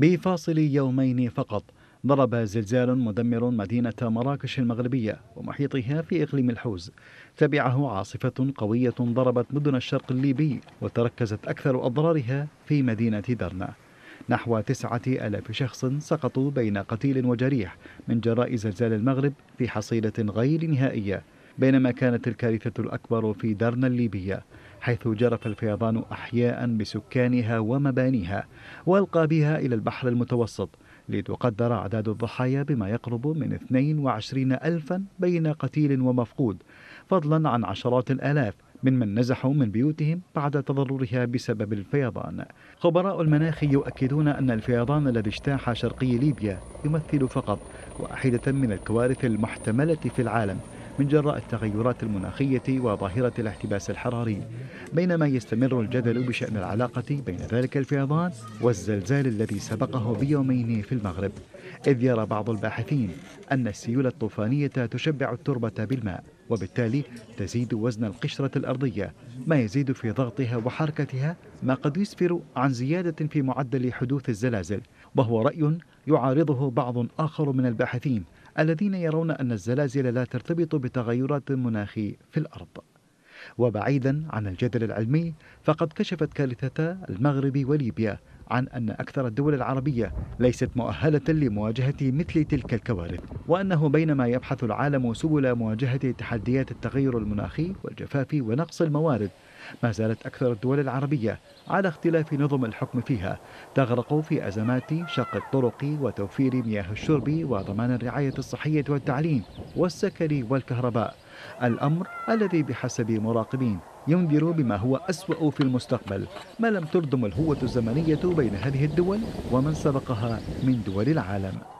بفاصل يومين فقط. ضرب زلزال مدمر مدينة مراكش المغربية ومحيطها في إقليم الحوز. تبعه عاصفة قوية ضربت مدن الشرق الليبي وتركزت أكثر أضرارها في مدينة درنا. نحو تسعة ألاف شخص سقطوا بين قتيل وجريح من جراء زلزال المغرب في حصيلة غير نهائية بينما كانت الكارثة الأكبر في درنا الليبية. حيث جرف الفيضان أحياء بسكانها ومبانيها وألقى بها إلى البحر المتوسط لتقدر أعداد الضحايا بما يقرب من 22 ألفا بين قتيل ومفقود فضلا عن عشرات الآلاف ممن نزحوا من بيوتهم بعد تضررها بسبب الفيضان. خبراء المناخ يؤكدون أن الفيضان الذي اجتاح شرقي ليبيا يمثل فقط واحدة من الكوارث المحتملة في العالم من جراء التغيرات المناخية وظاهرة الاحتباس الحراري بينما يستمر الجدل بشأن العلاقة بين ذلك الفيضان والزلزال الذي سبقه بيومين في المغرب إذ يرى بعض الباحثين أن السيولة الطوفانية تشبع التربة بالماء وبالتالي تزيد وزن القشرة الأرضية ما يزيد في ضغطها وحركتها ما قد يسفر عن زيادة في معدل حدوث الزلازل وهو رأي يعارضه بعض آخر من الباحثين الذين يرون أن الزلازل لا ترتبط بتغيرات المناخ في الأرض. وبعيدا عن الجدل العلمي فقد كشفت كارثتا المغرب وليبيا عن أن أكثر الدول العربية ليست مؤهلة لمواجهة مثل تلك الكوارث وأنه بينما يبحث العالم سبل مواجهة تحديات التغير المناخي والجفاف ونقص الموارد ما زالت أكثر الدول العربية على اختلاف نظم الحكم فيها تغرق في أزمات شق الطرق وتوفير مياه الشرب وضمان الرعاية الصحية والتعليم والسكن والكهرباء. الأمر الذي بحسب مراقبين ينذر بما هو أسوأ في المستقبل. ما لم تردم الهوة الزمنية بين هذه الدول ومن سبقها من دول العالم.